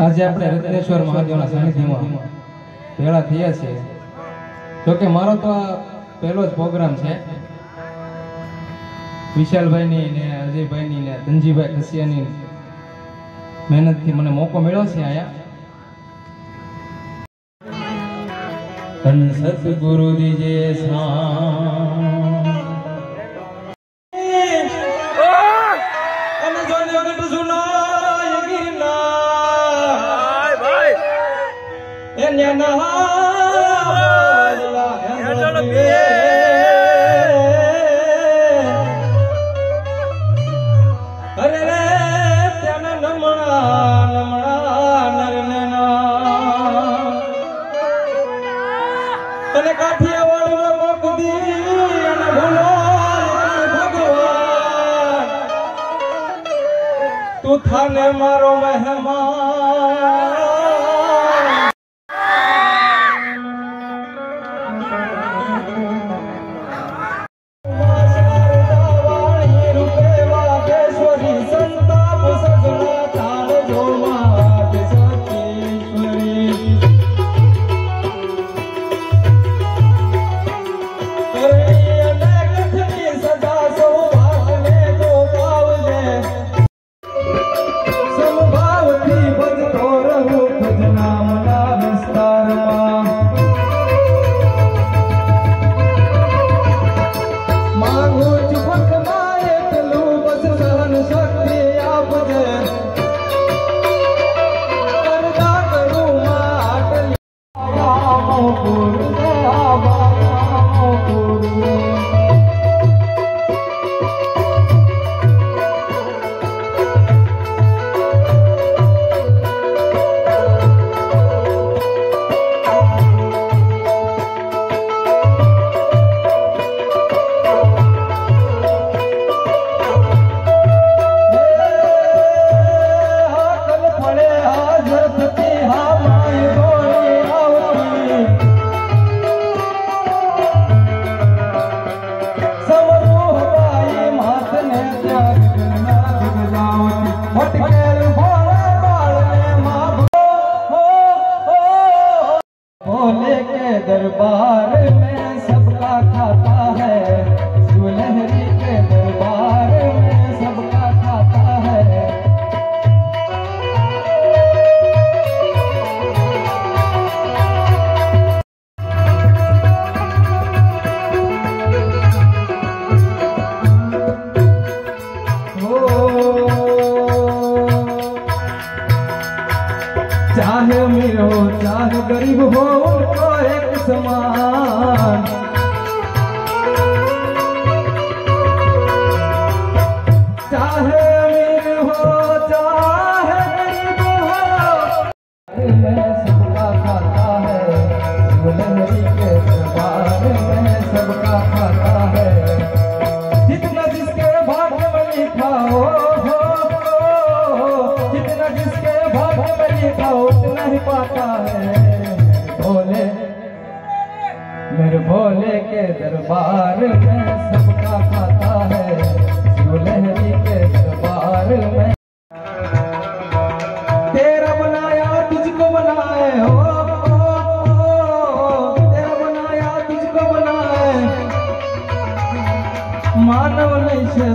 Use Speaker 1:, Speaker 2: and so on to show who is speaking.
Speaker 1: આજે આપણે રત્નેશ્વર મહાદેવના સાનિધ્યમાં ભેળા થયા છીએ. જોકે મારો તો આ પહેલો જ પ્રોગ્રામ છે. વિશાલભાઈની ને અજયભાઈની ને ધનજીભાઈ ખસિયાની મહેનતથી મને મોકો મળ્યો છે અહીંયા. સતગુરુ દીજે સા
Speaker 2: એને નહાવલા. અરે રે ત્યાં નમણા નમણા નરને તને કાઠિયાવાડનો અને ભૂલો ભગવાન. તું થાને મારો મહેમાન. गरीब हो उनको एक समान चाहे अमीर हो, चाहे गरीब हो सबका खाता है। सबका खाता है। जितना जिसके जितना जिसके हो उतना ही पाता है। मेरे भोले के दरबार में सबका खाता है। शिवलहरी के दरबार में। तेरा बनाया तुझको बनाए हो। तेरा बनाया तुझको बनाए। मानव नहीं से